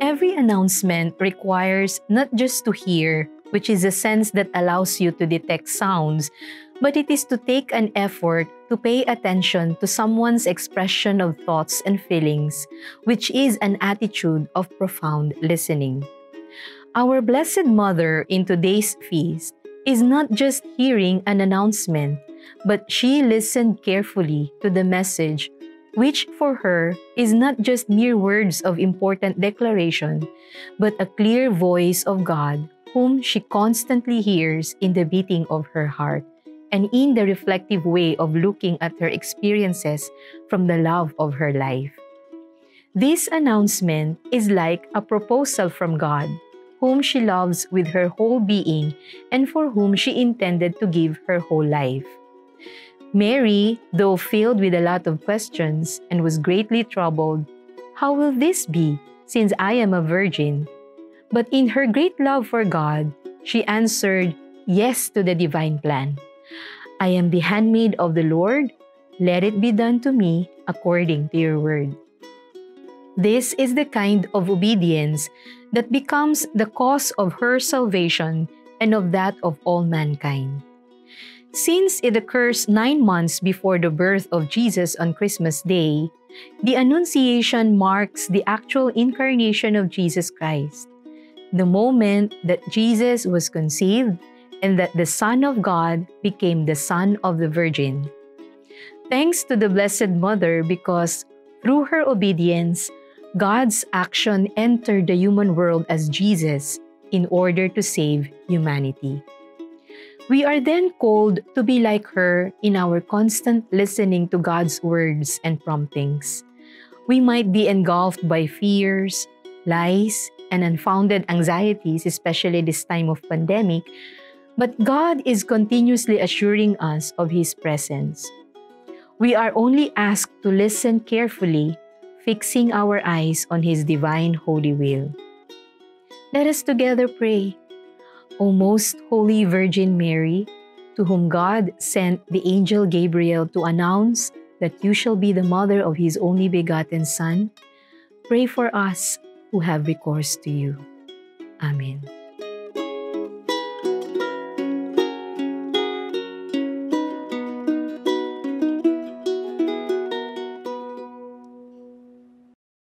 Every announcement requires not just to hear, which is a sense that allows you to detect sounds, but it is to take an effort to pay attention to someone's expression of thoughts and feelings, which is an attitude of profound listening. Our Blessed Mother in today's feast is not just hearing an announcement, but she listened carefully to the message, which for her is not just mere words of important declaration, but a clear voice of God whom she constantly hears in the beating of her heart and in the reflective way of looking at her experiences from the love of her life. This announcement is like a proposal from God, whom she loves with her whole being and for whom she intended to give her whole life. Mary, though filled with a lot of questions and was greatly troubled, How will this be, since I am a virgin? But in her great love for God, she answered yes to the divine plan. I am the handmaid of the Lord. Let it be done to me according to your word. This is the kind of obedience that becomes the cause of her salvation and of that of all mankind. Since it occurs nine months before the birth of Jesus on Christmas Day, the Annunciation marks the actual incarnation of Jesus Christ the moment that Jesus was conceived and that the Son of God became the Son of the Virgin. Thanks to the Blessed Mother because through her obedience, God's action entered the human world as Jesus in order to save humanity. We are then called to be like her in our constant listening to God's words and promptings. We might be engulfed by fears, lies, and unfounded anxieties, especially this time of pandemic, but God is continuously assuring us of His presence. We are only asked to listen carefully, fixing our eyes on His divine holy will. Let us together pray. O most holy Virgin Mary, to whom God sent the angel Gabriel to announce that you shall be the mother of his only begotten Son, pray for us who have recourse to you. Amen.